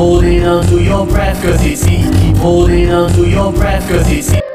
holding on to your breath cause it's easy. Keep holding on to your breath cause it's easy.